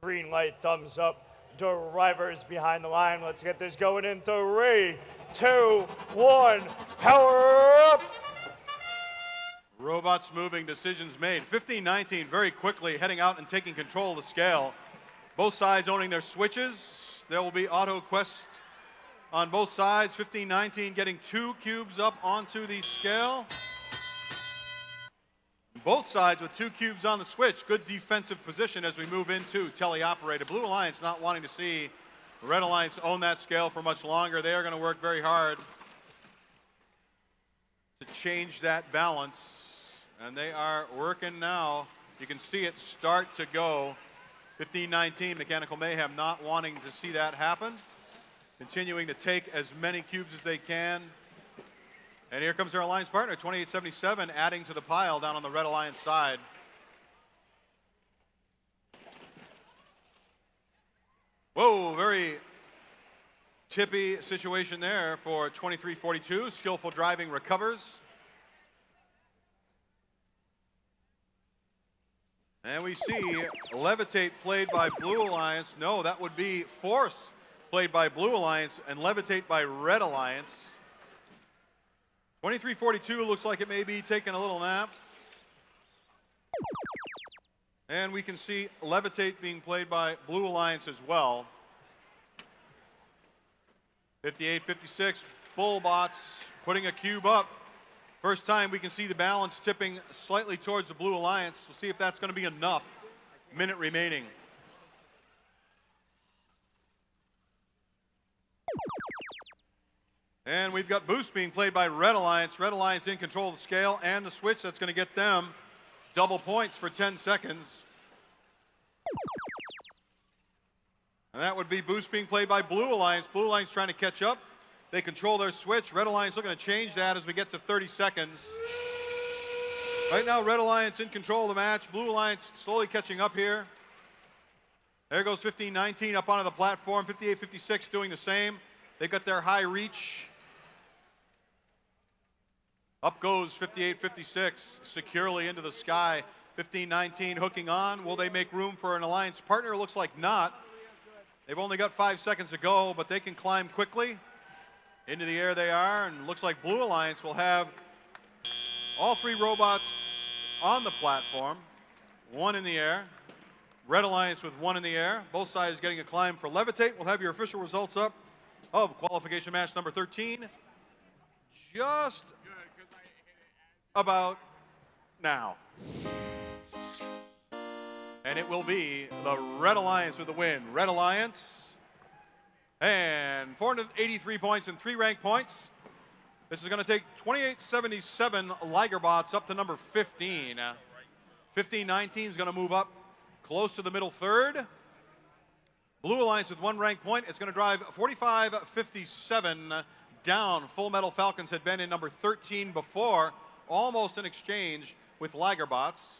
Green light, thumbs up. Drivers behind the line. Let's get this going in three, two, one. Power up! Robots moving, decisions made. 15-19 very quickly heading out and taking control of the scale. Both sides owning their switches. There will be auto quest on both sides. 15-19 getting two cubes up onto the scale. Both sides with two cubes on the switch. Good defensive position as we move into teleoperated. Blue Alliance not wanting to see Red Alliance own that scale for much longer. They are going to work very hard to change that balance. And they are working now. You can see it start to go. 15-19, Mechanical Mayhem not wanting to see that happen. Continuing to take as many cubes as they can. And here comes their alliance partner, 2877, adding to the pile down on the Red Alliance side. Whoa, very tippy situation there for 2342. Skillful driving recovers. And we see Levitate played by Blue Alliance. No, that would be Force played by Blue Alliance and Levitate by Red Alliance. 2342 looks like it may be taking a little nap. And we can see Levitate being played by Blue Alliance as well. 58-56, Bullbots putting a cube up. First time we can see the balance tipping slightly towards the Blue Alliance. We'll see if that's going to be enough. Minute remaining. And we've got Boost being played by Red Alliance. Red Alliance in control of the scale and the switch. That's going to get them double points for 10 seconds. And that would be Boost being played by Blue Alliance. Blue Alliance trying to catch up. They control their switch. Red Alliance looking to change that as we get to 30 seconds. Right now, Red Alliance in control of the match. Blue Alliance slowly catching up here. There goes 15-19 up onto the platform. 58-56 doing the same. They've got their high reach. Up goes 58-56 securely into the sky. 15-19 hooking on. Will they make room for an alliance partner? Looks like not. They've only got five seconds to go, but they can climb quickly. Into the air they are, and looks like Blue Alliance will have all three robots on the platform. One in the air. Red Alliance with one in the air. Both sides getting a climb for Levitate. We'll have your official results up of qualification match number 13. Just about now. And it will be the Red Alliance with the win. Red Alliance and 483 points and three rank points. This is going to take 2877 Ligerbots up to number 15. 1519 is going to move up close to the middle third. Blue Alliance with one rank point. It's going to drive 45-57 down. Full Metal Falcons had been in number 13 before almost an exchange with Ligerbots.